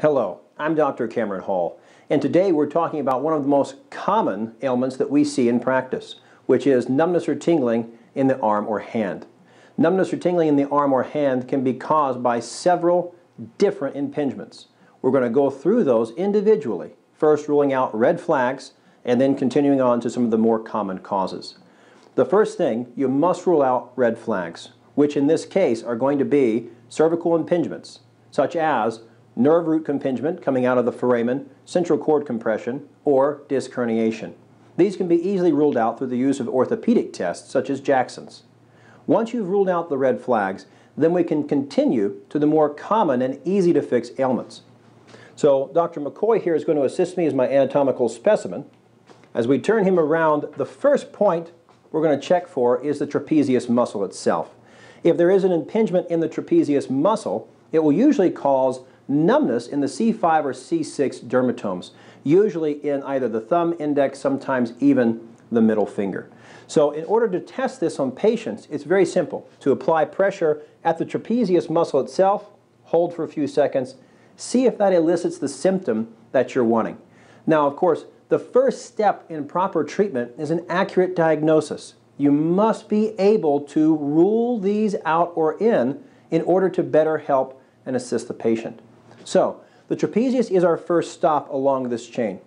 Hello, I'm Dr. Cameron Hall, and today we're talking about one of the most common ailments that we see in practice, which is numbness or tingling in the arm or hand. Numbness or tingling in the arm or hand can be caused by several different impingements. We're going to go through those individually, first ruling out red flags, and then continuing on to some of the more common causes. The first thing, you must rule out red flags, which in this case are going to be cervical impingements, such as nerve root impingement coming out of the foramen, central cord compression, or disc herniation. These can be easily ruled out through the use of orthopedic tests such as Jackson's. Once you've ruled out the red flags, then we can continue to the more common and easy to fix ailments. So Dr. McCoy here is going to assist me as my anatomical specimen. As we turn him around, the first point we're going to check for is the trapezius muscle itself. If there is an impingement in the trapezius muscle, it will usually cause numbness in the C5 or C6 dermatomes, usually in either the thumb, index, sometimes even the middle finger. So in order to test this on patients, it's very simple. To apply pressure at the trapezius muscle itself, hold for a few seconds, see if that elicits the symptom that you're wanting. Now, of course, the first step in proper treatment is an accurate diagnosis. You must be able to rule these out or in in order to better help and assist the patient. So, the trapezius is our first stop along this chain.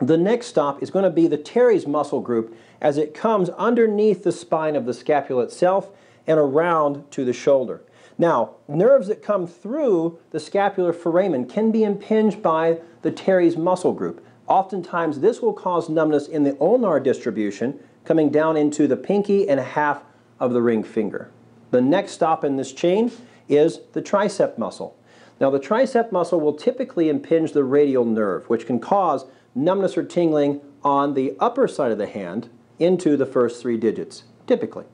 The next stop is going to be the teres muscle group as it comes underneath the spine of the scapula itself and around to the shoulder. Now, nerves that come through the scapular foramen can be impinged by the teres muscle group. Oftentimes, this will cause numbness in the ulnar distribution, coming down into the pinky and half of the ring finger. The next stop in this chain is the tricep muscle. Now the tricep muscle will typically impinge the radial nerve, which can cause numbness or tingling on the upper side of the hand into the first three digits, typically.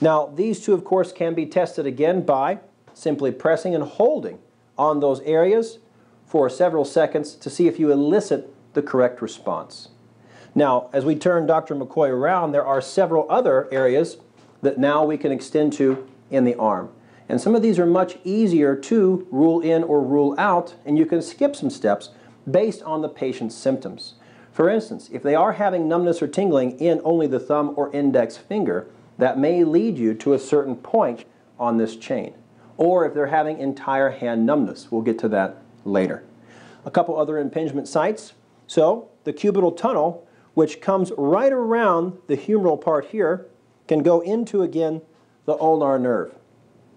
Now these two of course can be tested again by simply pressing and holding on those areas for several seconds to see if you elicit the correct response. Now, as we turn Dr. McCoy around, there are several other areas that now we can extend to in the arm. And some of these are much easier to rule in or rule out, and you can skip some steps based on the patient's symptoms. For instance, if they are having numbness or tingling in only the thumb or index finger, that may lead you to a certain point on this chain. Or if they're having entire hand numbness, we'll get to that later. A couple other impingement sites. So, the cubital tunnel, which comes right around the humeral part here, can go into again the ulnar nerve.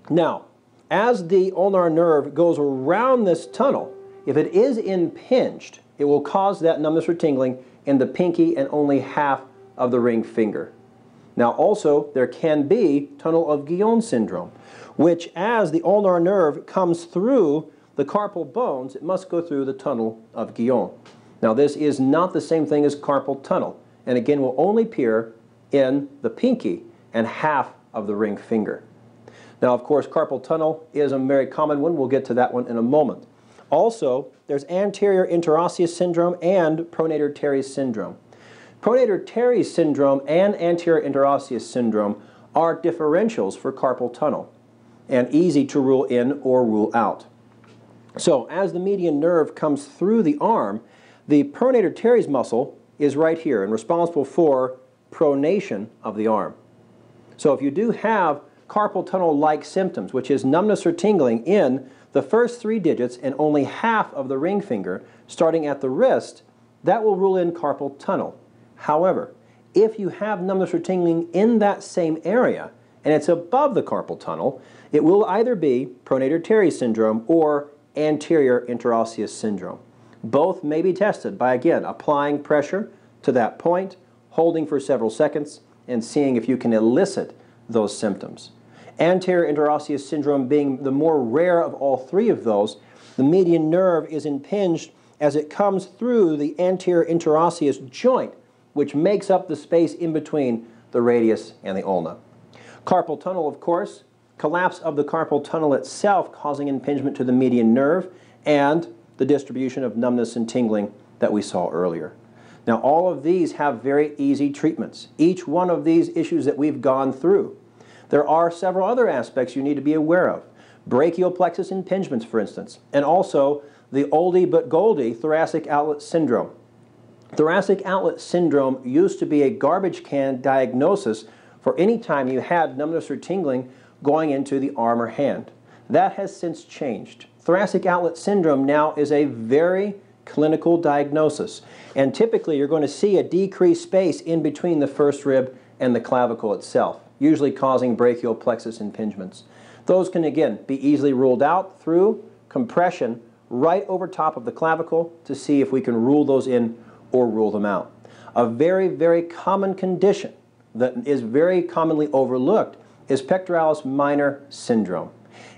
Now, as the ulnar nerve goes around this tunnel, if it is impinged, it will cause that numbness or tingling in the pinky and only half of the ring finger. Now also, there can be tunnel of Guyon syndrome, which as the ulnar nerve comes through the carpal bones, it must go through the tunnel of Guyon. Now this is not the same thing as carpal tunnel, and again will only appear in the pinky and half of the ring finger. Now, of course, carpal tunnel is a very common one. We'll get to that one in a moment. Also, there's anterior interosseous syndrome and pronator teres syndrome. Pronator teres syndrome and anterior interosseous syndrome are differentials for carpal tunnel and easy to rule in or rule out. So, as the median nerve comes through the arm, the pronator teres muscle is right here and responsible for pronation of the arm. So if you do have carpal tunnel-like symptoms, which is numbness or tingling in the first three digits and only half of the ring finger, starting at the wrist, that will rule in carpal tunnel. However, if you have numbness or tingling in that same area and it's above the carpal tunnel, it will either be pronator teres syndrome or anterior interosseous syndrome. Both may be tested by, again, applying pressure to that point, holding for several seconds, and seeing if you can elicit those symptoms. Anterior interosseous syndrome being the more rare of all three of those, the median nerve is impinged as it comes through the anterior interosseous joint, which makes up the space in between the radius and the ulna. Carpal tunnel, of course, collapse of the carpal tunnel itself causing impingement to the median nerve and the distribution of numbness and tingling that we saw earlier. Now, all of these have very easy treatments. Each one of these issues that we've gone through there are several other aspects you need to be aware of. brachial plexus impingements, for instance, and also the oldie but goldie thoracic outlet syndrome. Thoracic outlet syndrome used to be a garbage can diagnosis for any time you had numbness or tingling going into the arm or hand. That has since changed. Thoracic outlet syndrome now is a very clinical diagnosis, and typically you're going to see a decreased space in between the first rib and the clavicle itself, usually causing brachial plexus impingements. Those can again be easily ruled out through compression right over top of the clavicle to see if we can rule those in or rule them out. A very, very common condition that is very commonly overlooked is pectoralis minor syndrome.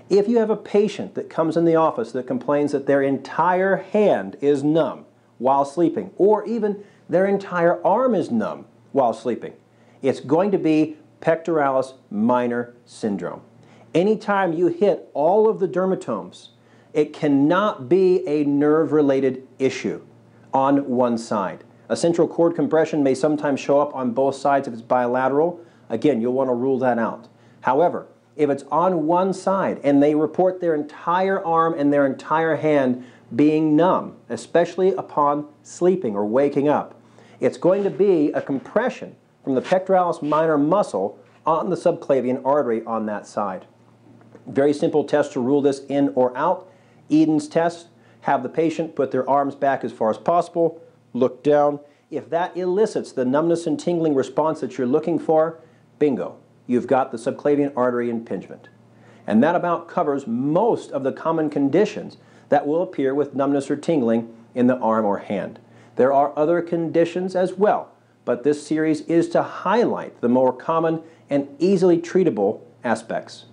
If you have a patient that comes in the office that complains that their entire hand is numb while sleeping, or even their entire arm is numb while sleeping, it's going to be pectoralis minor syndrome. Anytime you hit all of the dermatomes, it cannot be a nerve-related issue on one side. A central cord compression may sometimes show up on both sides if it's bilateral. Again, you'll want to rule that out. However, if it's on one side and they report their entire arm and their entire hand being numb, especially upon sleeping or waking up, it's going to be a compression from the pectoralis minor muscle on the subclavian artery on that side. Very simple test to rule this in or out. Eden's test, have the patient put their arms back as far as possible, look down. If that elicits the numbness and tingling response that you're looking for, bingo, you've got the subclavian artery impingement. And that about covers most of the common conditions that will appear with numbness or tingling in the arm or hand. There are other conditions as well, but this series is to highlight the more common and easily treatable aspects.